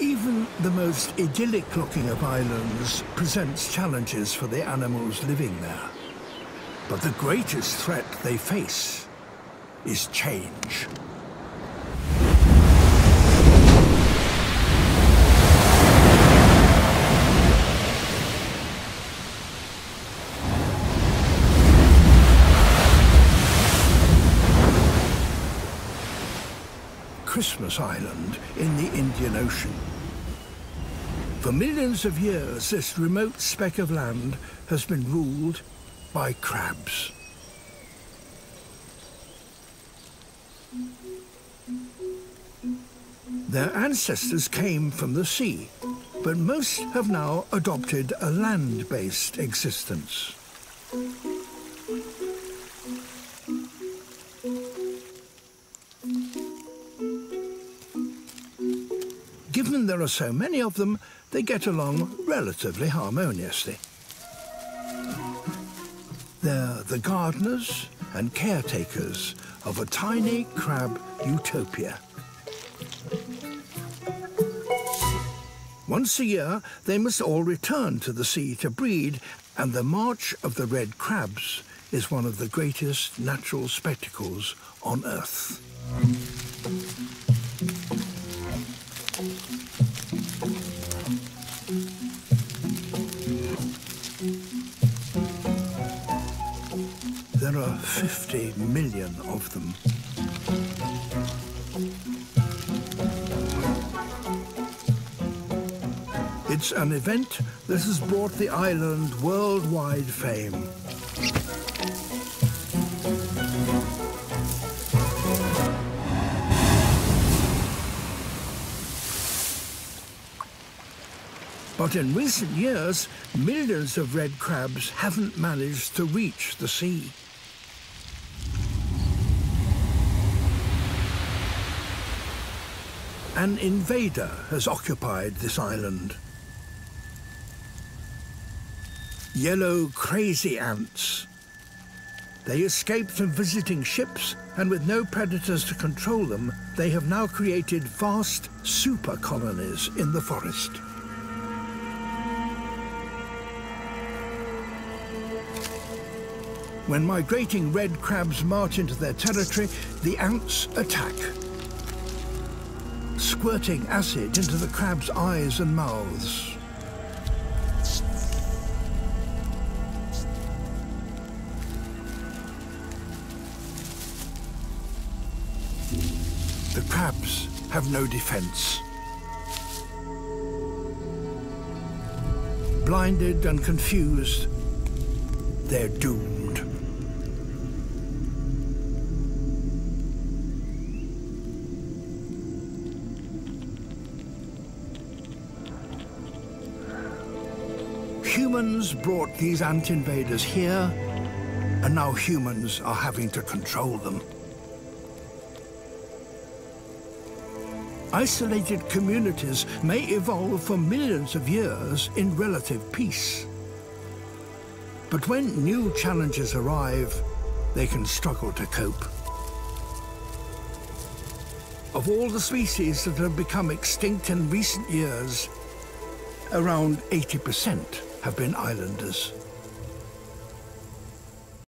Even the most idyllic-looking of islands presents challenges for the animals living there. But the greatest threat they face is change. Christmas Island in the Indian Ocean. For millions of years, this remote speck of land has been ruled by crabs. Their ancestors came from the sea, but most have now adopted a land-based existence. Given there are so many of them, they get along relatively harmoniously. They're the gardeners and caretakers of a tiny crab utopia. Once a year, they must all return to the sea to breed, and the March of the Red Crabs is one of the greatest natural spectacles on Earth. There are 50 million of them. It's an event that has brought the island worldwide fame. But in recent years, millions of red crabs haven't managed to reach the sea. An invader has occupied this island. Yellow crazy ants. They escaped from visiting ships, and with no predators to control them, they have now created vast super colonies in the forest. When migrating red crabs march into their territory, the ants attack squirting acid into the crab's eyes and mouths. The crabs have no defense. Blinded and confused, they're doomed. Humans brought these ant invaders here, and now humans are having to control them. Isolated communities may evolve for millions of years in relative peace. But when new challenges arrive, they can struggle to cope. Of all the species that have become extinct in recent years, around 80% have been islanders.